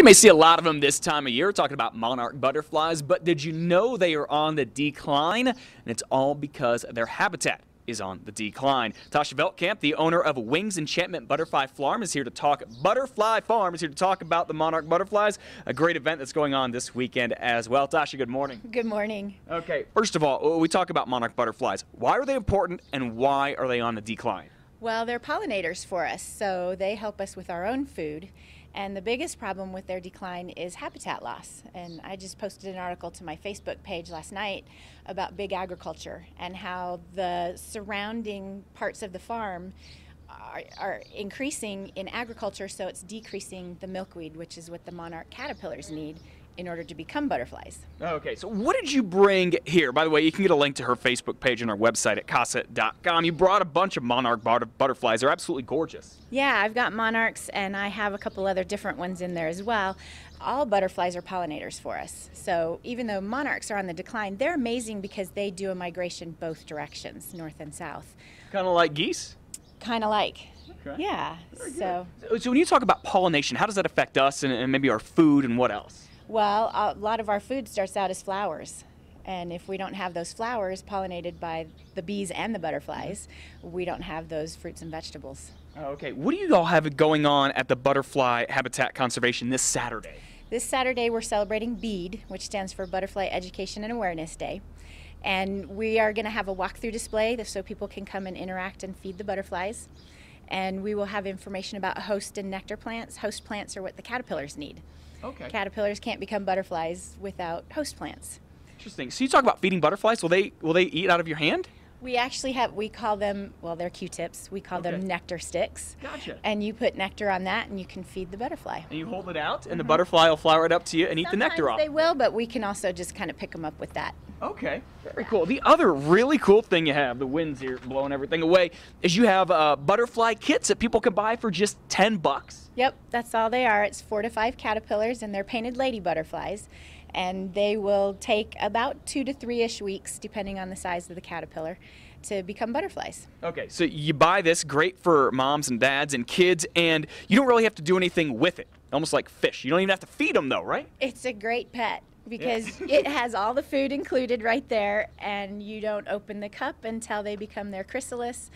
You may see a lot of them this time of year talking about monarch butterflies, but did you know they are on the decline? And it's all because their habitat is on the decline. Tasha Veldkamp, the owner of Wings Enchantment Butterfly Farm, is here to talk. Butterfly Farm is here to talk about the monarch butterflies, a great event that's going on this weekend as well. Tasha, good morning. Good morning. Okay, first of all, we talk about monarch butterflies. Why are they important and why are they on the decline? Well, they're pollinators for us, so they help us with our own food. And the biggest problem with their decline is habitat loss. And I just posted an article to my Facebook page last night about big agriculture and how the surrounding parts of the farm are, are, increasing in agriculture, so it's decreasing the milkweed, which is what the monarch caterpillars need in order to become butterflies. Okay, so what did you bring here? By the way, you can get a link to her Facebook page on our website at kasa.com. You brought a bunch of monarch butterflies. They're absolutely gorgeous. Yeah, I've got monarchs and I have a couple other different ones in there as well. All butterflies are pollinators for us. So even though monarchs are on the decline, they're amazing because they do a migration both directions, north and south. Kind of like geese? Kind of like. Okay. Yeah. So. so when you talk about pollination, how does that affect us and, and maybe our food and what else? Well, a lot of our food starts out as flowers. And if we don't have those flowers pollinated by the bees and the butterflies, mm-hmm. we don't have those fruits and vegetables. Oh, okay. What do you all have going on at the Butterfly Habitat Conservation this Saturday? This Saturday, we're celebrating BEAD, which stands for Butterfly Education and Awareness Day. And we are going to have a walkthrough display so people can come and interact and feed the butterflies. And we will have information about host and nectar plants. Host plants are what the caterpillars need. Okay. Caterpillars can't become butterflies without host plants. Interesting. So you talk about feeding butterflies. Will they will they eat out of your hand? We actually have we call them well they're Q-tips. We call okay. them nectar sticks. Gotcha. And you put nectar on that and you can feed the butterfly. And you hold it out and mm -hmm. the butterfly will fly right up to you and Sometimes eat the nectar off. They will, but we can also just kind of pick them up with that. Okay, very cool. The other really cool thing you have, the wind's here blowing everything away, is you have uh, butterfly kits that people can buy for just 10 bucks. Yep, that's all they are. It's four to five caterpillars and they're painted lady butterflies. And they will take about two to three-ish weeks, depending on the size of the caterpillar, to become butterflies. Okay, so you buy this, great for moms and dads and kids, and you don't really have to do anything with it. Almost like fish. You don't even have to feed them though, right? It's a great pet because yeah. it has all the food included right there, and you don't open the cup until they become their chrysalis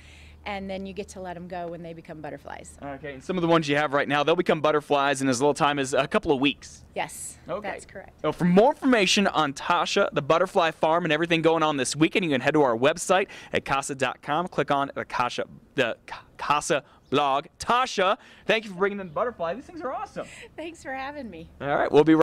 and then you get to let them go when they become butterflies. Okay, and some of the ones you have right now, they'll become butterflies in as little time as a couple of weeks. Yes, okay. that's correct. So for more information on Tasha, the butterfly farm, and everything going on this weekend, you can head to our website at kasa.com, click on the Casa, the Casa blog. Tasha, thank you for bringing in the butterfly. These things are awesome. Thanks for having me. All right, we'll be right